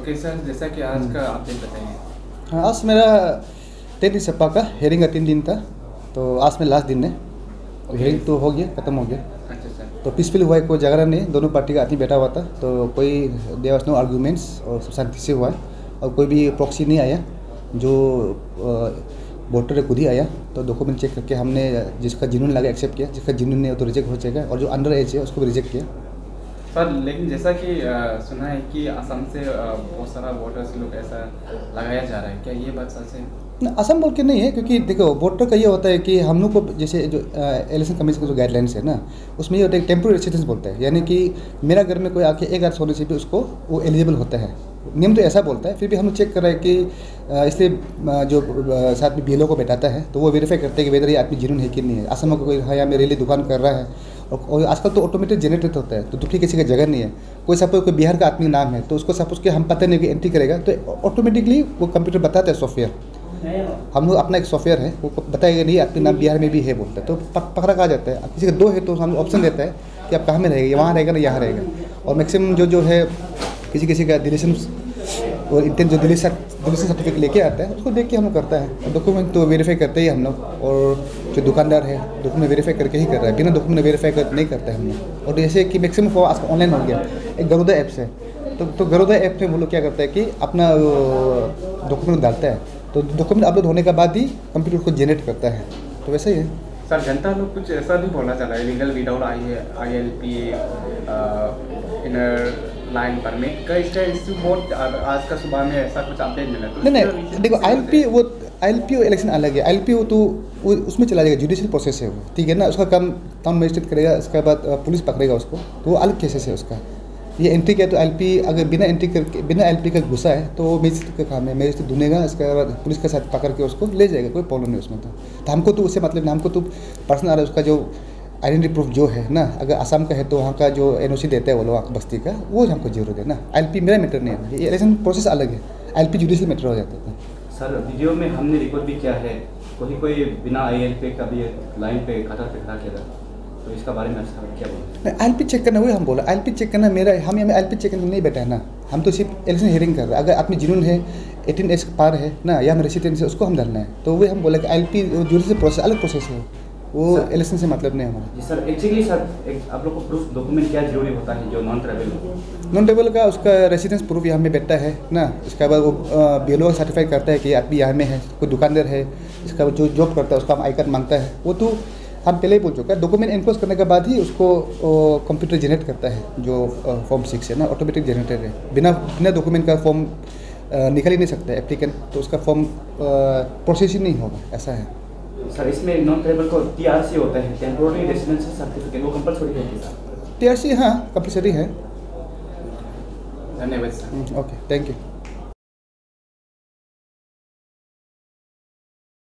Okay sir जैसा कि आज का अपडेट बताइए। हाँ आज मेरा टेन सप्पा का हेयरिंग का तीन दिन था तो आज में लास्ट दिन है। तो हेयरिंग तो हो गया ख़त्म हो गया। अच्छा सर तो पीसफुल हुआ है कोई झगड़ा नहीं दोनों पार्टी का आदमी बैठा हुआ था तो कोई देर नो आर्ग्यूमेंट्स और सब शांति से हुआ। है और कोई भी प्रॉक्सी नहीं आया जो वोटर है खुद ही आया। तो डॉक्यूमेंट चेक करके हमने जिसका जिनून लगा एक्सेप्ट किया जिसका जिनून नहीं हो तो रिजेक्ट हो जाएगा। और जो अंडर एज है उसको भी रिजेक्ट किया। सर लेकिन जैसा कि अ, सुना है कि असम से बहुत सारा वोटर्स लोग ऐसा लगाया जा रहा है। क्या ये बात सच है? असम बोल के नहीं है क्योंकि देखो वोटर का ये होता है कि हम लोग को जैसे जो इलेक्शन कमीशन का जो गाइडलाइंस है ना उसमें ये होता है टेम्प्रोरी रेसिडेंस बोलता है। यानी कि मेरा घर में कोई आके एक अर्थ होने से भी उसको वो एलिजिबल होता है। नियम तो ऐसा बोलता है फिर भी हम चेक कर रहे हैं कि इसलिए जो साथ में बीएलओ को बैठाता है तो वो वेरीफाई करते हैं कि वेदर ये आदमी जिनून है कि नहीं है। असम का कोई हाँ यहाँ मेरे लिए दुकान कर रहा है और, आजकल तो ऑटोमेटिक जनरेटेड होता है तो दुखी किसी का जगह नहीं है। कोई सपोज़ कोई बिहार का आदमी नाम है तो उसको सपोज़ के हम पता नहीं कि एंट्री करेगा तो ऑटोमेटिकली वो कंप्यूटर बताता है सॉफ्टवेयर हम लोग अपना एक सॉफ्टवेयर है वो बताएगा नहीं आपके नाम बिहार में भी है बोलता है। तो पकड़ा कहा जाता है? किसी का दो है तो हम ऑप्शन देता है कि आप कहाँ में रहेगा वहाँ रहेगा ना यहाँ रहेगा। और मैक्सिमम जो जो है किसी किसी का डिलीशन और इंटेंट जो डिलीशन डिलीशन सर्टिफिकेट लेके आता है, उसको देख के हम लोग करता है। डॉक्यूमेंट तो वेरीफाई करते ही हम लोग, और जो दुकानदार है डॉक्यूमेंट वेरीफाई करके ही कर रहा है। बिना डॉक्यूमेंट वेरीफाई कर नहीं करता है हम लोग। और जैसे कि मैक्सिमम आज ऑनलाइन हो गया। एक गरुदा ऐप्स है। तो तो गरुदा ऐप में वो लोग क्या करता है कि अपना डॉक्यूमेंट डालता है। तो डॉक्यूमेंट अपलोड होने के बाद ही कंप्यूटर को जनरेट करता है। तो वैसे ही है। सर, जनता लोग कुछ ऐसा भी बोलना चाह रहा है legal without I I L P inner line permit का इसका इश्यू बहुत आज का सुबह में ऐसा कुछ अपडेट मिला तो नहीं नहीं देखो आई? वो आई इलेक्शन अलग है। आई तो वो उसमें चला जाएगा जुडिशियल प्रोसेस है वो ठीक है ना? उसका काम टाउन मजिस्ट्रेट करेगा उसके बाद पुलिस पकड़ेगा उसको तो वो अलग केसेस है उसका। ये एंट्री किया तो एल अगर बिना एंट्री करके बिना एलपी का घुसा है तो वो मजिस्ट्रेट का काम है। मजिस्ट्रेट ढूंढेगा उसके बाद पुलिस के साथ पकड़ के उसको ले जाएगा कोई प्रॉब्लम नहीं उसमें तो। तो हमको तो उससे मतलब नहीं, हमको तो पर्सनल आ रहा है उसका जो आइडेंटिटी प्रूफ जो है ना अगर असम का है तो वहाँ का जो एनओसी देते हैं वो लोग वहाँ बस्ती का वो हमको ज़रूरत है ना एल मेरा मैटर नहीं है। ये इलेक्शन प्रोसेस अलग है। एल पी जुडिशियल मैटर हो जाता है सर वीडियो में हमने रिकॉर्ड भी किया है। कोई कोई बिना आई एल पे कभी लाइन पे कतर पे खड़ा किया था। तो इसका बारे में क्या बोलते नहीं एल चेक करना वही हम बोला। एल पी चेक करना मेरा हम यहाँ एल चेक करने नहीं बैठा है ना। हम तो सिर्फ़ इलेक्शन हियरिंग कर रहे हैं। अगर आदमी जुनून है एटीन एज पार है ना या हम रेसिडेंस है उसको हम डालना है। तो वही हम बोला कि एल पी जुडिशियल प्रोसेस अलग प्रोसेस है। वो इलेक्शन से मतलब नहीं हमारा। जी सर एक्चुअली सर एक आप लोग को प्रूफ डॉक्यूमेंट क्या ज़रूरी होता है जो नॉन ट्रेवल नॉन टेबल का उसका रेसिडेंस प्रूफ यहाँ में बैठता है ना? इसके बाद वो बी एल सर्टिफाई करता है कि आदमी यहाँ में है कोई दुकानदार है इसका जो जॉब करता है उसका हम आई कार्ड माँगता है। वो तो हम पहले ही बोल चुका है। डॉक्यूमेंट इनक्लोज करने के बाद ही उसको कंप्यूटर जनरेट करता है जो फॉर्म सिक्स है ना? ऑटोमेटिक जनरेटर है। बिना बिना डॉक्यूमेंट का फॉर्म निकल ही नहीं सकता एप्लीकेंट तो उसका फॉर्म प्रोसेस ही नहीं होगा ऐसा है। सर इसमें नॉन ट्रेबल को टी आर सी होता है टेम्पोररी रेसिडेंशियल सर्टिफिकेट वो कंपलसरी है सर टी आर सी हाँ कंपलसरी है। धन्यवाद सर ओके थैंक यू